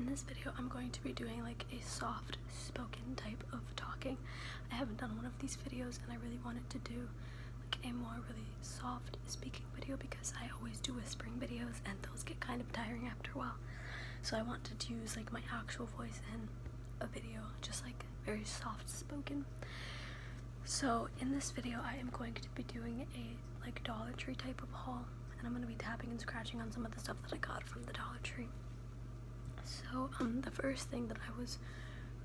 in this video I'm going to be doing like a soft spoken type of talking. I haven't done one of these videos and I really wanted to do like a more really soft speaking video because I always do whispering videos and those get kind of tiring after a while. So I wanted to use like my actual voice in a video, just like very soft spoken. So in this video I am going to be doing a like Dollar Tree type of haul and I'm going to be tapping and scratching on some of the stuff that I got from the Dollar Tree. So um, the first thing that I was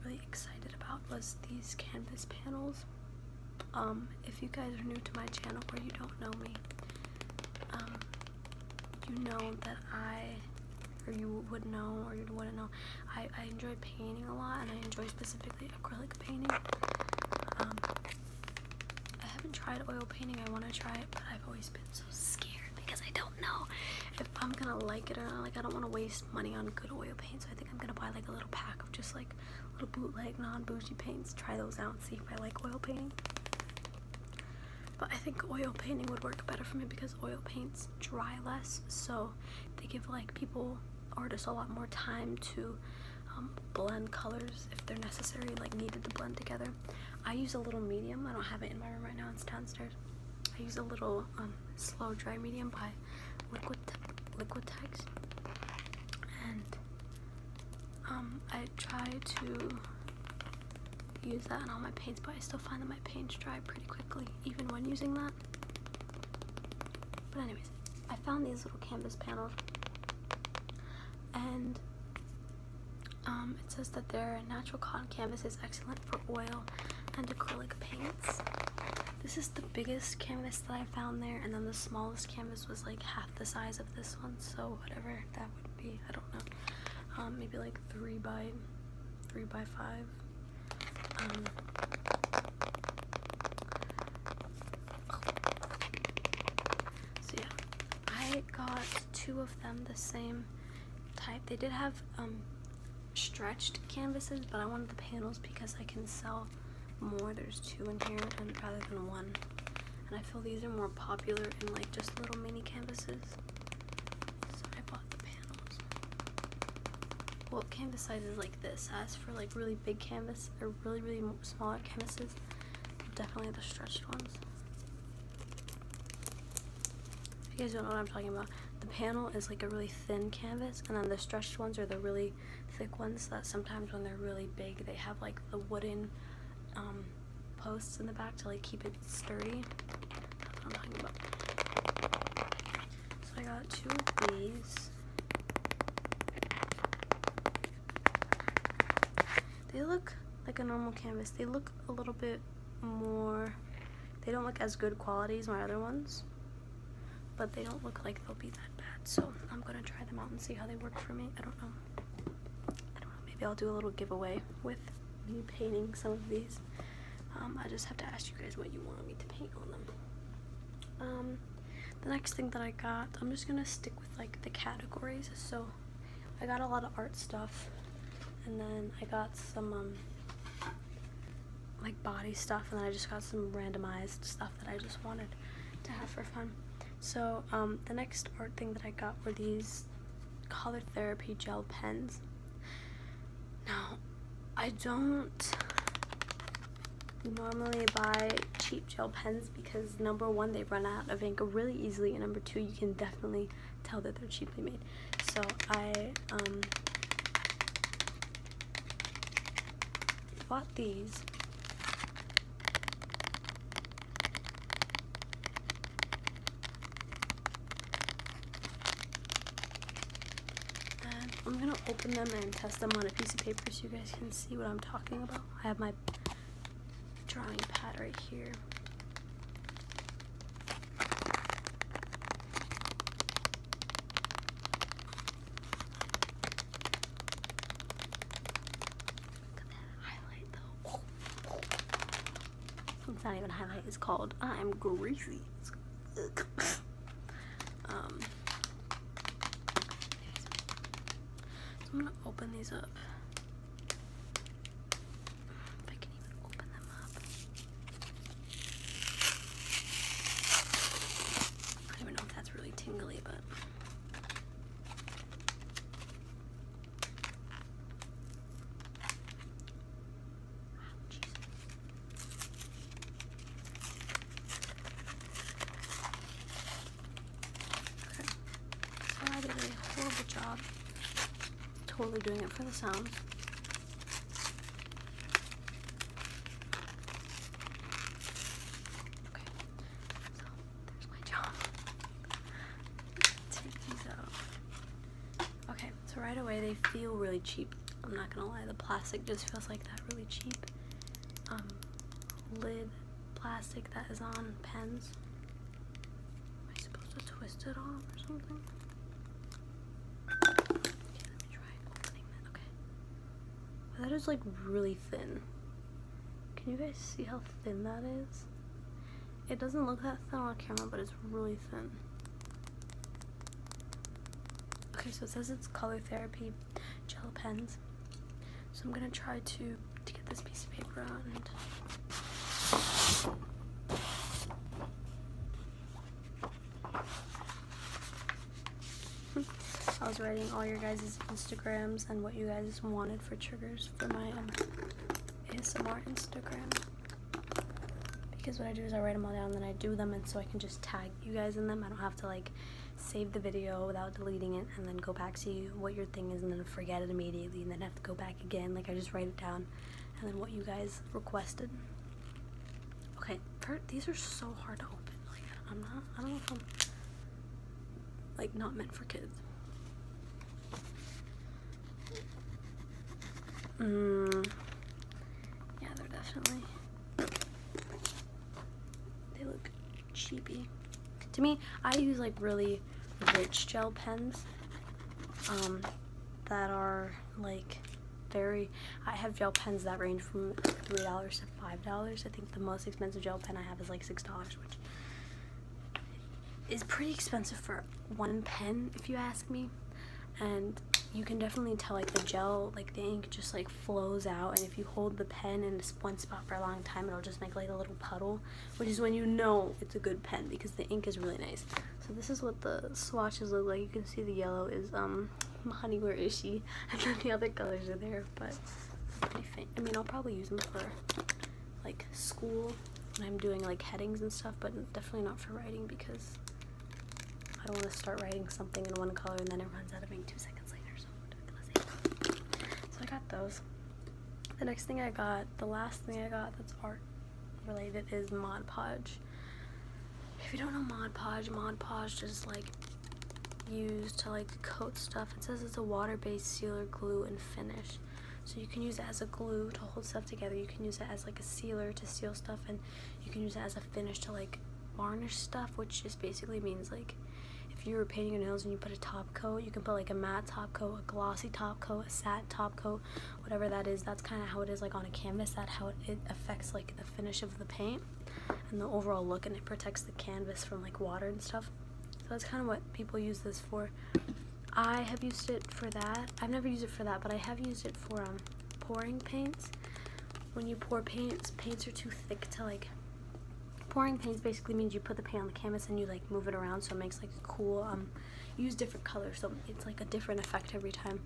really excited about was these canvas panels. Um, if you guys are new to my channel or you don't know me, um, you know that I, or you would know, or you wouldn't know, I, I enjoy painting a lot, and I enjoy specifically acrylic painting. Um, I haven't tried oil painting, I want to try it, but I've always been so scared because I don't know if I'm gonna like it or not. Like I don't want to waste money on good oil paint, so I think I'm gonna buy like a little pack of just like little bootleg non-bougie paints. Try those out and see if I like oil painting. But I think oil painting would work better for me because oil paints dry less, so they give like people, artists, a lot more time to um, blend colors if they're necessary, like needed to blend together. I use a little medium. I don't have it in my room right now. It's downstairs. I use a little um, slow dry medium by Liquid Liquitex, and um, I try to use that on all my paints, but I still find that my paints dry pretty quickly, even when using that. But anyways, I found these little canvas panels, and um, it says that their natural cotton canvas is excellent for oil and acrylic paints. This is the biggest canvas that I found there, and then the smallest canvas was like half the size of this one, so whatever that would be, I don't know. Um, maybe like three by three by five. Um, so yeah, I got two of them the same type. They did have um, stretched canvases, but I wanted the panels because I can sell more. There's two in here and rather than one. And I feel these are more popular in like just little mini canvases. So I bought the panels. Well, canvas sizes like this. As for like really big canvas or really, really smaller canvases, definitely the stretched ones. If you guys don't know what I'm talking about, the panel is like a really thin canvas and then the stretched ones are the really thick ones that sometimes when they're really big they have like the wooden um, posts in the back to like keep it sturdy. I'm talking about. So I got two of these. They look like a normal canvas. They look a little bit more, they don't look as good quality as my other ones, but they don't look like they'll be that bad. So I'm gonna try them out and see how they work for me. I don't know. I don't know, maybe I'll do a little giveaway with me painting some of these. Um, I just have to ask you guys what you want me to paint on them. Um, the next thing that I got, I'm just gonna stick with like the categories. So I got a lot of art stuff, and then I got some um, like body stuff, and then I just got some randomized stuff that I just wanted to have for fun. So um, the next art thing that I got were these color therapy gel pens. Now, I don't normally buy cheap gel pens because number one, they run out of ink really easily, and number two, you can definitely tell that they're cheaply made. So I um, bought these. And I'm gonna open them and test them on a piece of paper so you guys can see what I'm talking about. I have my drawing pad right here. Look at that highlight, though. It's not even highlight, it's called I'm greasy. these up. If I can even open them up. I don't even know if that's really tingly, but. Okay. So I did a horrible job Totally doing it for the sounds. Okay, so right away they feel really cheap. I'm not gonna lie, the plastic just feels like that really cheap um, lid plastic that is on pens. Am I supposed to twist it off or something? Okay, let me try opening that. Okay. That is like really thin. Can you guys see how thin that is? It doesn't look that thin on camera, but it's really thin. Okay, so it says it's color therapy gel pens. So I'm gonna try to, to get this piece of paper out and I was writing all your guys' Instagrams and what you guys wanted for triggers for my um, ASMR Instagram. Because what I do is I write them all down, and then I do them, and so I can just tag you guys in them. I don't have to like save the video without deleting it and then go back see what your thing is and then forget it immediately and then have to go back again. Like I just write it down and then what you guys requested. Okay, these are so hard to open. Like I'm not, I don't know if I'm like not meant for kids. Mmm. Yeah, they're definitely. They look cheapy. To me, I use like really rich gel pens um, that are like very. I have gel pens that range from three dollars to five dollars. I think the most expensive gel pen I have is like six dollars, which is pretty expensive for one pen, if you ask me. And you can definitely tell like the gel like the ink just like flows out and if you hold the pen in this one spot for a long time it'll just make like a little puddle which is when you know it's a good pen because the ink is really nice. So this is what the swatches look like. You can see the yellow is um honey where is she? And then the other colors are there but pretty faint. I mean I'll probably use them for like school when I'm doing like headings and stuff but definitely not for writing because I don't want to start writing something in one color and then it runs out of ink two seconds got those. The next thing I got, the last thing I got that's art related is Mod Podge. If you don't know Mod Podge, Mod Podge is like used to like coat stuff. It says it's a water-based sealer, glue, and finish. So you can use it as a glue to hold stuff together. You can use it as like a sealer to seal stuff, and you can use it as a finish to like varnish stuff, which just basically means like if you were painting your nails and you put a top coat, you can put like a matte top coat, a glossy top coat, a satin top coat, whatever that is. That's kind of how it is like on a canvas. That how it, it affects like the finish of the paint and the overall look, and it protects the canvas from like water and stuff. So that's kind of what people use this for. I have used it for that. I've never used it for that, but I have used it for um, pouring paints. When you pour paints, paints are too thick to like pouring paints basically means you put the paint on the canvas and you like move it around so it makes like a cool um use different colors so it's like a different effect every time.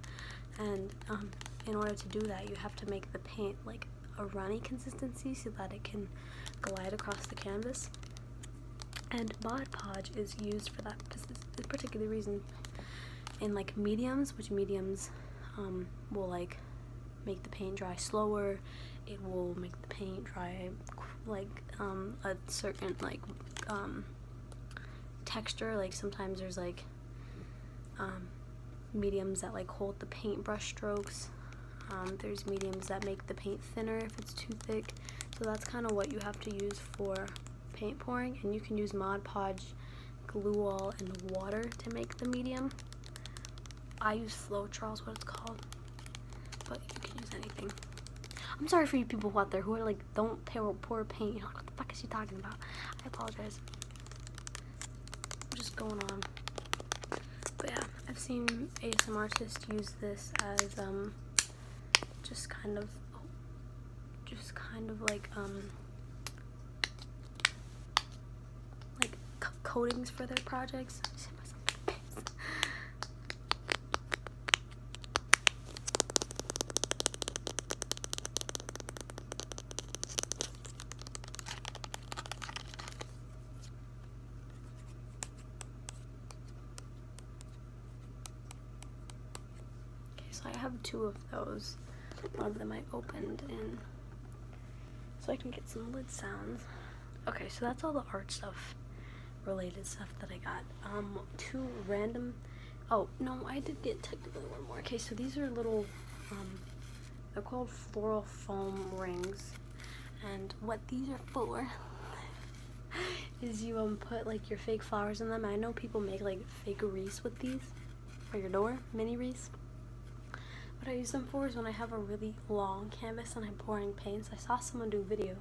And um in order to do that you have to make the paint like a runny consistency so that it can glide across the canvas. And Mod Podge is used for that particular reason. In like mediums which mediums um, will like make the paint dry slower it will make the paint dry like um, a certain like um, texture. Like sometimes there's like um, mediums that like hold the paintbrush strokes. Um, there's mediums that make the paint thinner if it's too thick. So that's kind of what you have to use for paint pouring. And you can use Mod Podge glue all and water to make the medium. I use Floetrol is what it's called. But you can use anything I'm sorry for you people out there who are like, don't pour, pour paint. You're like, what the fuck is she talking about? I apologize. I'm just going on. But yeah, I've seen ASM artists use this as um, just kind of, just kind of like um, like coatings for their projects. so I have two of those. One of them I opened in so I can get some lid sounds. Okay, so that's all the art stuff related stuff that I got. Um, two random, oh, no, I did get technically one more. Okay, so these are little, um, they're called floral foam rings. And what these are for is you um put like your fake flowers in them. I know people make like fake wreaths with these for your door, mini wreaths. What I use them for is when I have a really long canvas and I'm pouring paints. I saw someone do a video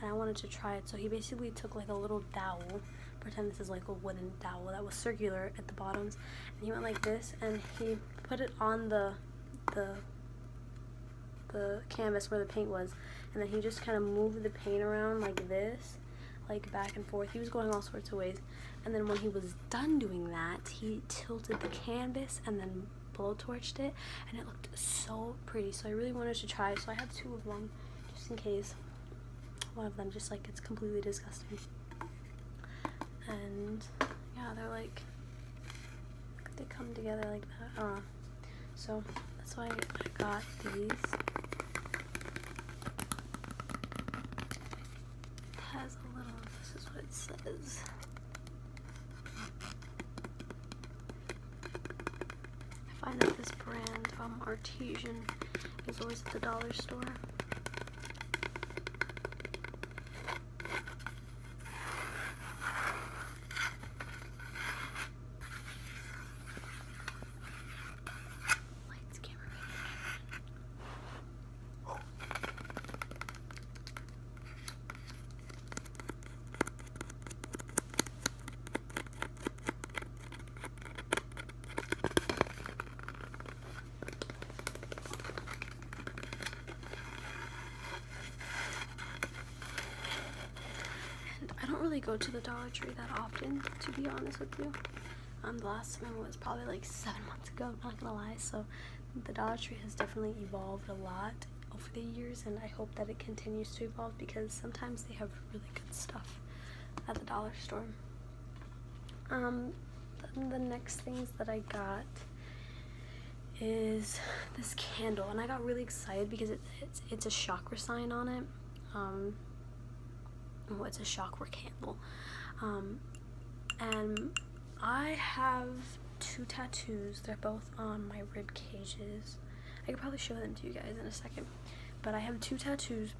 and I wanted to try it. So he basically took like a little dowel, pretend this is like a wooden dowel that was circular at the bottoms, and he went like this and he put it on the the the canvas where the paint was, and then he just kind of moved the paint around like this, like back and forth. He was going all sorts of ways, and then when he was done doing that, he tilted the canvas and then blowtorched it, and it looked so pretty. So I really wanted to try. So I have two of them, just in case one of them just like it's completely disgusting. And yeah, they're like they come together like that. Uh, so that's why I got these. It has a little. This is what it says. I find that this brand, um, Artesian, is always at the dollar store. Lights, camera, And I don't really go to the Dollar Tree that often, to be honest with you. Um, the last time was probably like seven months ago, not gonna lie. So the Dollar Tree has definitely evolved a lot over the years, and I hope that it continues to evolve because sometimes they have really good stuff at the dollar store. Um, the next things that I got is this candle, and I got really excited because it, it's it's a chakra sign on it. Um, well, it's a chakra candle, um, and I have two tattoos. They're both on my rib cages. I could probably show them to you guys in a second, but I have two tattoos,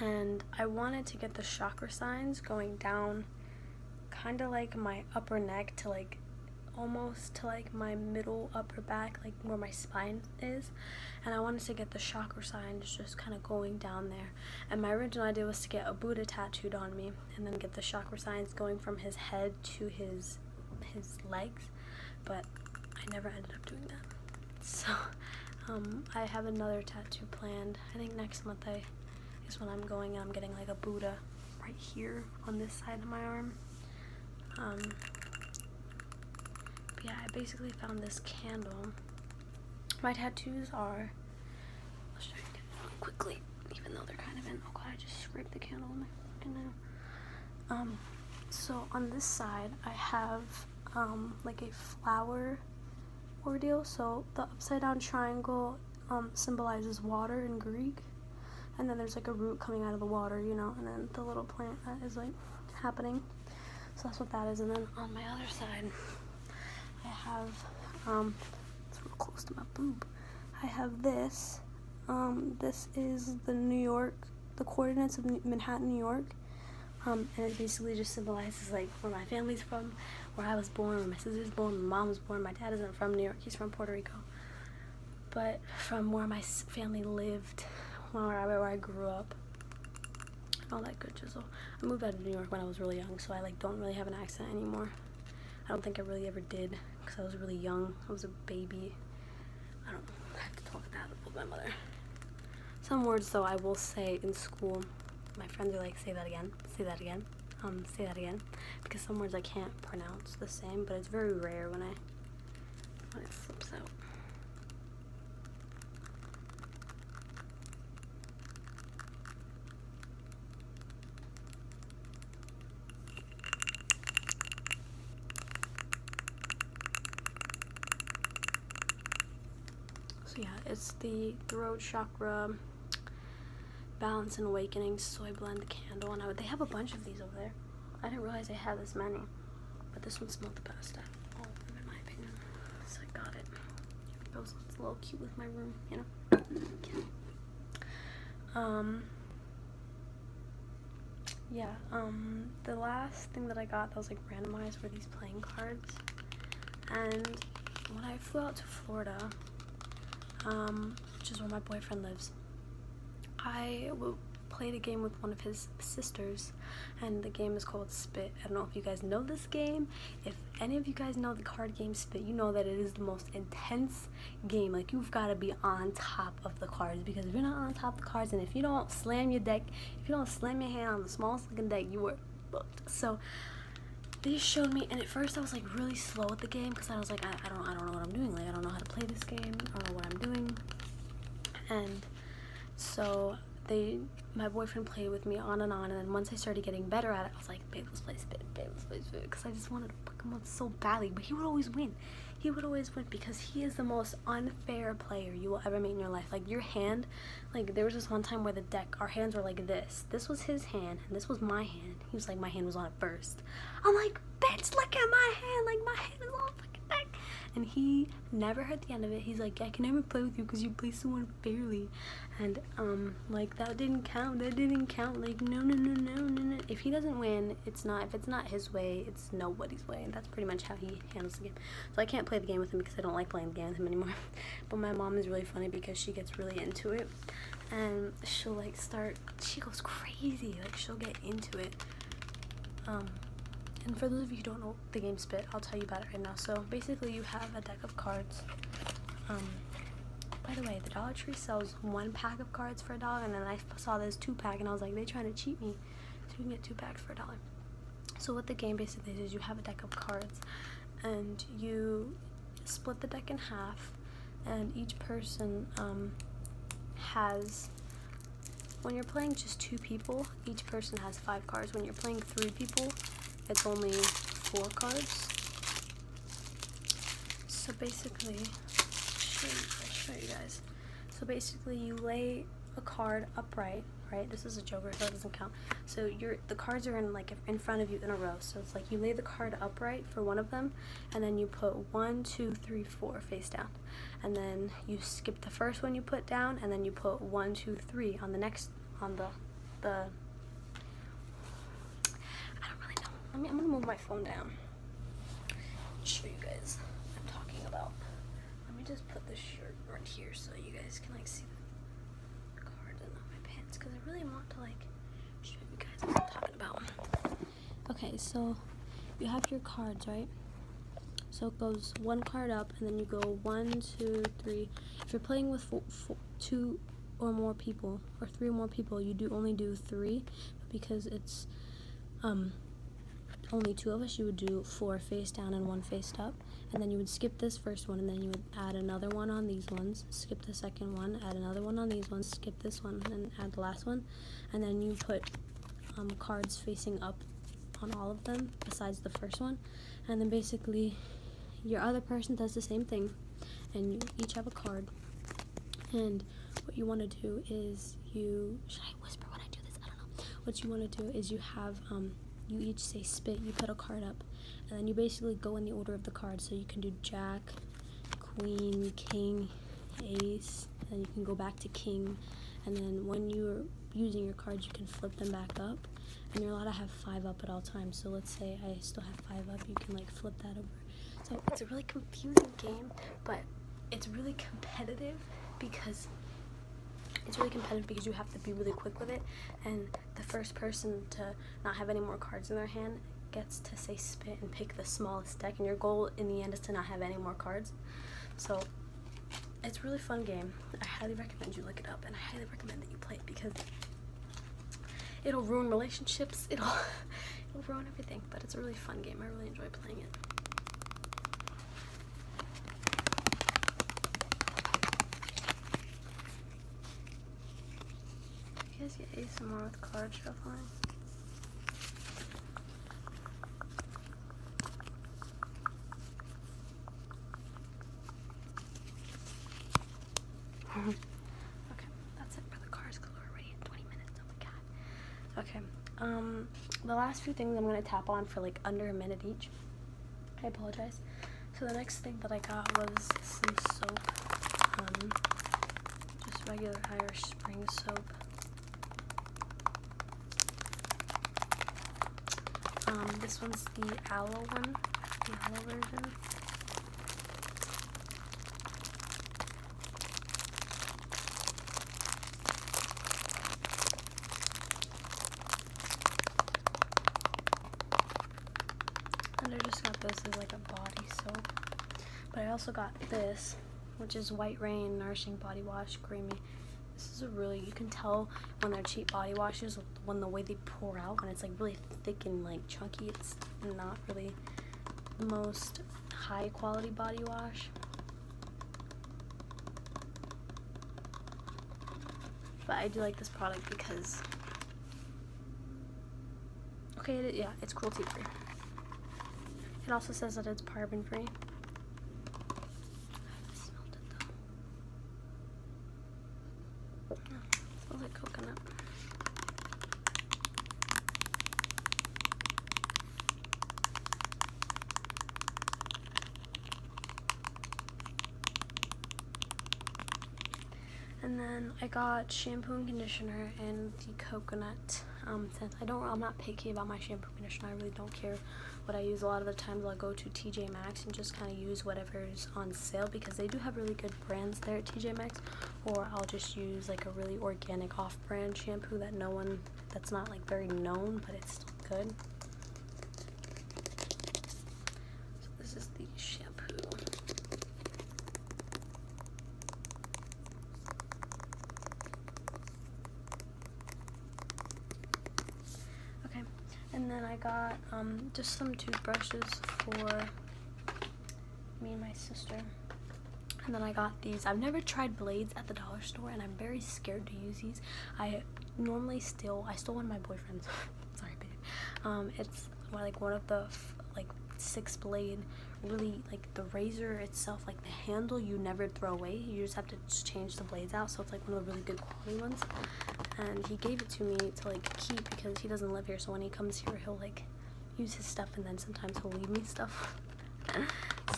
and I wanted to get the chakra signs going down, kind of like my upper neck to like almost to like my middle upper back like where my spine is. And I wanted to get the chakra signs just kind of going down there. And my original idea was to get a Buddha tattooed on me and then get the chakra signs going from his head to his his legs. But I never ended up doing that. So um, I have another tattoo planned. I think next month I is when I'm going and I'm getting like a Buddha right here on this side of my arm. Um, yeah, I basically found this candle. My tattoos are, quickly, even though they're kind of in, oh god, I just scraped the candle on my fucking nail. Um, so on this side, I have, um, like a flower ordeal. So the upside down triangle, um, symbolizes water in Greek. And then there's like a root coming out of the water, you know, and then the little plant that is like happening. So that's what that is. And then on my other side, I have, um, it's real close to my boob. I have this. Um, this is the New York, the coordinates of Manhattan, New York. Um, and it basically just symbolizes like where my family's from, where I was born, where my sister's born, my mom was born. My dad isn't from New York; he's from Puerto Rico. But from where my family lived, where I, where I grew up, all that good jizzle. I moved out of New York when I was really young, so I like don't really have an accent anymore. I don't think I really ever did because I was really young. I was a baby. I don't have to talk about that with my mother. Some words though I will say in school. My friends are like, say that again, say that again, um, say that again. Because some words I can't pronounce the same, but it's very rare when I when it slips out. So yeah, it's the throat chakra balance and awakening soy blend candle, and I would, they have a bunch of these over there. I didn't realize they had this many, but this one smelled the best out all of them in my opinion. So I got it. It goes it's a little cute with my room, you know. Um. Yeah. Um. The last thing that I got that was like randomized were these playing cards, and when I flew out to Florida, um, which is where my boyfriend lives, I played a game with one of his sisters, and the game is called Spit. I don't know if you guys know this game. If any of you guys know the card game Spit, you know that it is the most intense game. Like, you've got to be on top of the cards, because if you're not on top of the cards, and if you don't slam your deck, if you don't slam your hand on the smallest looking deck, you were booked. So, they showed me and at first I was like really slow at the game because I was like I, I don't I don't know what I'm doing like I don't know how to play this game I don't know what I'm doing. And so they my boyfriend played with me on and on and then once I started getting better at it I was like babe let's play spit babe let's play because I just wanted to up so badly but he would always win. He would always win because he is the most unfair player you will ever meet in your life. Like your hand like there was this one time where the deck our hands were like this. This was his hand and this was my hand he was like my hand was on it first. I'm like bitch look at my hand like my hand is on fucking deck and he never heard the end of it. He's like I can never play with you because you play so unfairly. And um like that didn't count. That didn't count. Like no no no no no no. If he doesn't win it's not if it's not his way it's nobody's way. And that's pretty much how he handles the game. So I can't play the game with him because I don't like playing the game with him anymore. But my mom is really funny because she gets really into it. And she'll like start she goes crazy. Like she'll get into it um and for those of you who don't know the game Spit, I'll tell you about it right now. So basically you have a deck of cards. Um, by the way, the Dollar Tree sells one pack of cards for a dollar, and then I saw this two pack, and I was like, they're trying to cheat me. So you can get two packs for a dollar. So what the game basically is, you have a deck of cards, and you split the deck in half, and each person um, has when you're playing just two people, each person has five cards. When you're playing three people, it's only four cards. So basically, I'll show you guys. So basically, you lay a card upright, right? This is a joker, so it doesn't count. So you're the cards are in like in front of you in a row. So it's like you lay the card upright for one of them, and then you put one, two, three, four face down, and then you skip the first one you put down, and then you put one, two, three on the next on the the I don't Let me, I'm gonna move my phone down. Show you guys what I'm talking about. Let me just put this shirt right here so you guys can like see the cards and not my pants because Really want to like show you guys what I'm talking about. Okay, so you have your cards, right? So it goes one card up and then you go one, two, three. If you're playing with four, four, two or more people or three or more people, you do only do three because it's um only two of us, you would do four face down and one face up. And then you would skip this first one, and then you would add another one on these ones, skip the second one, add another one on these ones, skip this one, and add the last one. And then you put um, cards facing up on all of them, besides the first one. And then basically, your other person does the same thing, and you each have a card. And what you want to do is you, should I whisper when I do this? I don't know. What you want to do is you have, um, you each say spit, you put a card up, and then you basically go in the order of the cards. So you can do jack, queen, king, ace, and you can go back to king, and then when you're using your cards, you can flip them back up, and you're allowed to have five up at all times. So let's say I still have five up, you can like flip that over. So it's a really confusing game, but it's really competitive because it's really competitive because you have to be really quick with it. And the first person to not have any more cards in their hand gets to say spit and pick the smallest deck and your goal in the end is to not have any more cards. So it's a really fun game. I highly recommend you look it up and i highly recommend that you play it because it'll ruin relationships it'll it'll ruin everything but it's a really fun game. I really enjoy playing it some more with card shuffling. okay, that's it for the cards because we're already at 20 minutes. Oh my god. Okay, um, the last few things I'm going to tap on for like under a minute each. I apologize. So the next thing that I got was some soap. Um, just regular Irish spring soap. Um, this one's the aloe one, the aloe version. And I just got this as like a body soap. But I also got this, which is White Rain Nourishing Body Wash Creamy. This is a really, you can tell when they're cheap body washes, when the way they pour out, when it's like really thick and like chunky, it's not really the most high quality body wash. But I do like this product because, okay, yeah, it's cruelty free. It also says that it's paraben free. smells like coconut. And then I got shampoo and conditioner and the coconut um, scent. I don't, I'm not picky about my shampoo and conditioner. I really don't care what I use. A lot of the times I'll go to TJ Maxx and just kind of use whatever's on sale because they do have really good brands there at TJ Maxx. Or I'll just use like a really organic off-brand shampoo that no one, that's not like very known, but it's still good. So this is the shampoo. Okay, and I got um, just some toothbrushes for me and my sister. And then I got these. I've never tried blades at the dollar store, and I'm very scared to use these. I normally steal. I stole one of my boyfriend's. Sorry, babe. Um, it's like one of the like six blade. Really, like the razor itself, like the handle, you never throw away. You just have to change the blades out. So it's like one of the really good quality ones. And he gave it to me to like keep because he doesn't live here. So when he comes here, he'll like use his stuff, and then sometimes he'll leave me stuff.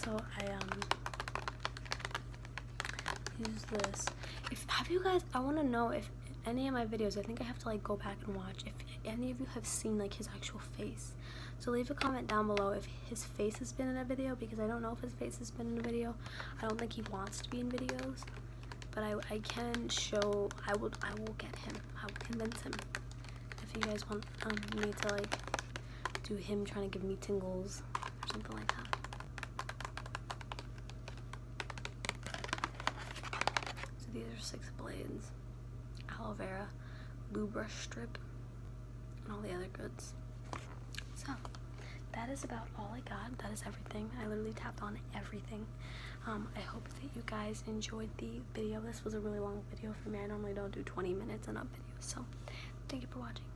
so I um use this. If have you guys? I want to know if any of my videos. I think I have to like go back and watch if any of you have seen like his actual face. So leave a comment down below if his face has been in a video because I don't know if his face has been in a video. I don't think he wants to be in videos, but I, I can show. I will I will get him. I will convince him. If you guys want um, me to like do him trying to give me tingles or something like that. So these are six blades, aloe vera, blue brush strip, and all the other goods. So, that is about all I got. That is everything. I literally tapped on everything. Um, I hope that you guys enjoyed the video. This was a really long video for me. I normally don't do 20 minutes in a video. So, thank you for watching.